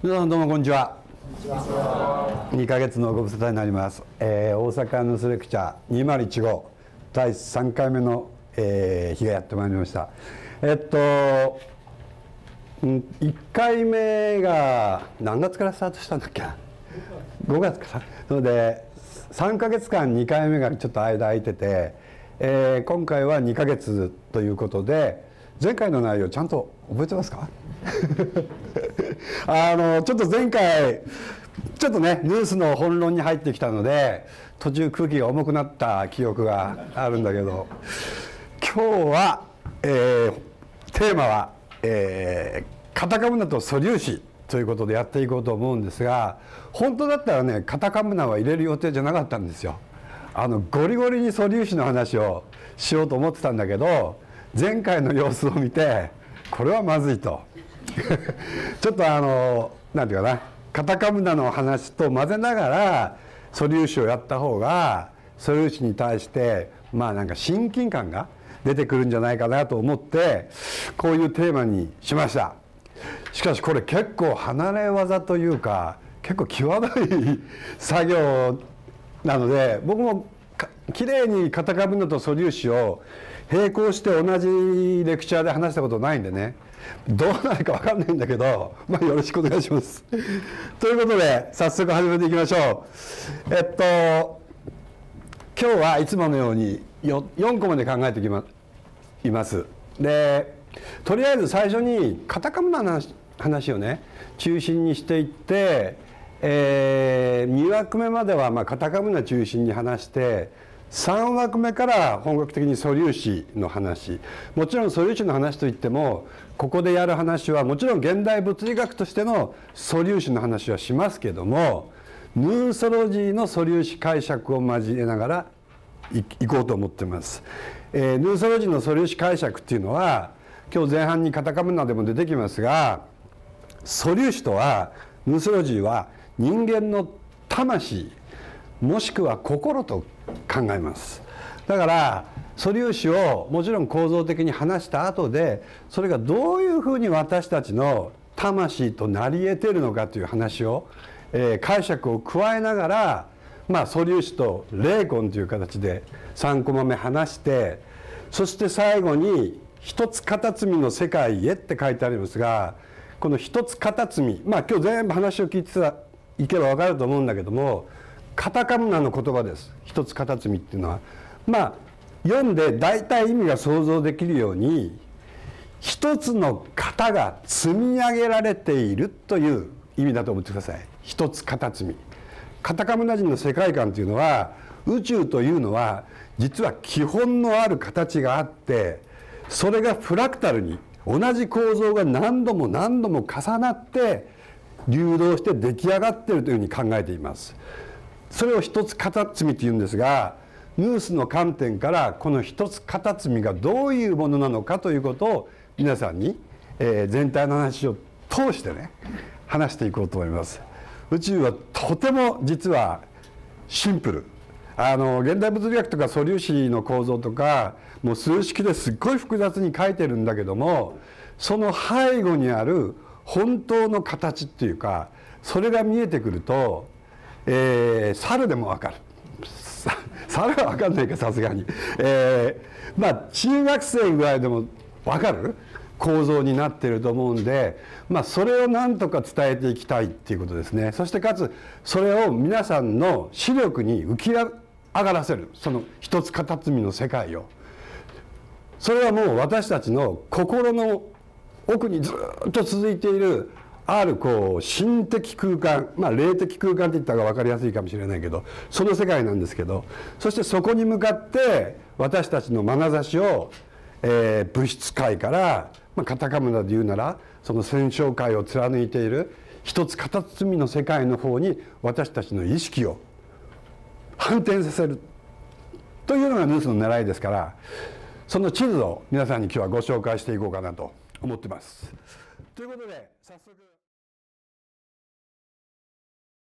皆さんどうもこんにちは。2ヶ月のご無沙汰になります、えー、大阪のスレクチャー2015第3回目の、えー、日がやってまいりました。えっと1回目が何月からスタートしたんだっけ5月からそれで3ヶ月間2回目がちょっと間空いてて、えー、今回は2ヶ月ということで前回の内容ちゃんと覚えてますか？あのちょっと前回ちょっとねニュースの本論に入ってきたので途中空気が重くなった記憶があるんだけど今日は、えー、テーマは、えー、カタカムナと素粒子ということでやっていこうと思うんですが本当だったらねカタカムナは入れる予定じゃなかったんですよ。あのゴリゴリに素粒子の話をしようと思ってたんだけど前回の様子を見てこれはまずいとちょっとあの何て言うかなカタカムナの話と混ぜながら素粒子をやった方が素粒子に対してまあなんか親近感が出てくるんじゃないかなと思ってこういうテーマにしました。しかしこれ結構離れ技というか結構際どい作業なので僕もきれいにカタカムナと素粒子を並行して同じレクチャーで話したことないんでねどうなるか分かんないんだけど、まあ、よろしくお願いします。ということで早速始めていきましょう。えっと今日はいつものように 4, 4個まで考えてきまいます。でとりあえず最初にカタカムナの話をね中心にしていって、えー、2枠目まではまあカタカムナ中心に話して3枠目から本格的に素粒子の話もちろん素粒子の話といってもここでやる話はもちろん現代物理学としての素粒子の話はしますけどもヌーソロジーの素粒子解釈を交えながらいこうと思ってます。えー、ヌーソロジーの素粒子解釈っていうのは今日前半にカタカムナでも出てきますが素粒子とはヌーソロジーは人間の魂もしくは心と考えます。だから素粒子をもちろん構造的に話した後でそれがどういうふうに私たちの魂となり得てるのかという話を、えー、解釈を加えながら、まあ、素粒子と霊魂という形で3コマ目話してそして最後に「一つ片隅の世界へ」って書いてありますがこの一つ片隅まあ今日全部話を聞いていけば分かると思うんだけどもカタカナの言葉です。一つ片隅っていうのは。まあ読んで大体意味が想像できるように一つの型が積み上げられているという意味だと思ってください。一つ片隅。カタカムナ人の世界観というのは宇宙というのは実は基本のある形があってそれがフラクタルに同じ構造が何度も何度も重なって流動して出来上がってるというふうに考えています。それを一つ片隅というんですがヌースの観点からこの一つ片隅がどういうものなのかということを皆さんに、えー、全体の話を通してね話していこうと思います。宇宙はとても実はシンプルあの現代物理学とか素粒子の構造とかもう数式ですっごい複雑に書いてるんだけどもその背後にある本当の形っていうかそれが見えてくるとえー、猿でも分かる。猿は分かんないかさすがに、えー、まあ中学生ぐらいでも分かる？構造になってると思うんで、まあ、それをなんとか伝えていきたいっていうことですね。そしてかつそれを皆さんの視力に浮き上がらせる。その一つ片隅の世界を。それはもう私たちの心の奥にずっと続いているあるこう心的空間まあ霊的空間って言ったら分かりやすいかもしれないけどその世界なんですけどそしてそこに向かって私たちの眼差しを、えー、物質界から、まあ、カタカムナで言うならその戦勝界を貫いている一つ片隅の世界の方に私たちの意識を反転させるというのがヌースの狙いですからその地図を皆さんに今日はご紹介していこうかなと思ってます。ということで早速